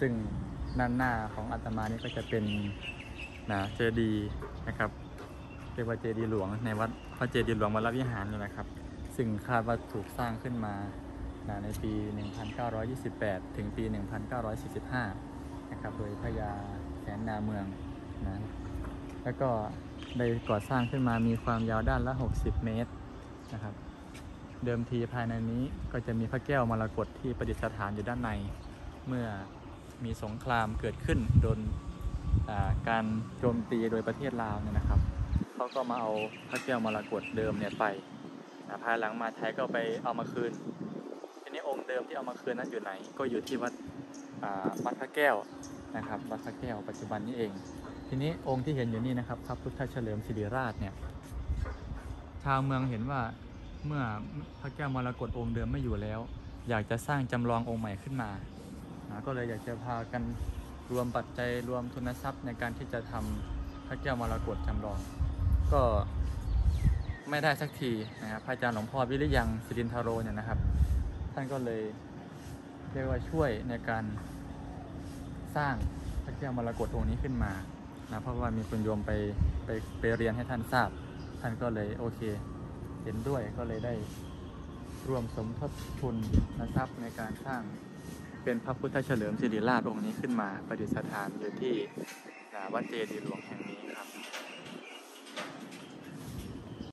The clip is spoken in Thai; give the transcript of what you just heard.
ซึ่งด้านหน้าของอาตมานี่ก็จะเป็นนะเจดีนะครับเรียกว่าเจดีหลวงในวัดพระเจดีหลวงวรวิหารนี่นะครับ ซึ่งคาดว่าถูกสร้างขึ้นมานะในปี 1928 ถึงปี 1945 นะครับ โดยพระยาแสนนาเมืองนะแล้วก็ได้ก่อสร้างขึ้นมามีความยาวด้านละ 60 เมตรนะครับ เดิมทีภายในนี้ก็จะมีพระแก้วมรกตที่ประดิษฐานอยู่ด้านในเมื่อ มีสงครามเกิดขึ้นโดนการโจมตีโดยประเทศลาวเนี่ยนะครับเขาก็มาเอาพระแก้วมรกตเดิมเนี่ยไปนะภายหลังมาไทยก็ไปเอามาคืนทีนี้องค์เดิมที่เอามาคืนนั้นอยู่ไหน ก็อยู่ที่วัดวัดพระแก้วนะครับวัดพระแก้วปัจจุบันนี้เอง ทีนี้องค์ที่เห็นอยู่นี่นะครับพระพุทธเฉลิมศิริราชเนี่ยชาวเมืองเห็นว่าเมื่อพระแก้วมรกตองค์เดิมไม่อยู่แล้ว อยากจะสร้างจำลององค์ใหม่ขึ้นมา นะก็เลยอยากจะพากันรวมปัจจัยรวมทุนทรัพย์ในการที่จะทำพระแก้วมรกตจำลอง ก็ไม่ได้สักทีนะครับพระอาจารย์หลวงพ่อวิริยังสิรินทโรเนี่ยนะครับ ท่านก็เลยเรียกว่าช่วยในการสร้างพระแก้วมรกตองค์นี้ขึ้นมานะเพราะว่ามีคุณโยมไปไปไปเรียนให้ท่านทราบ ท่านก็เลยโอเค เห็นด้วยก็เลยได้ร่วมสมทบทุนนะครับในการสร้าง เป็นพระพุทธเฉลิมศิริราชองค์นี้ขึ้นมาประดิษฐานอยู่ที่วัดเจดีหลวงแห่งนี้ครับ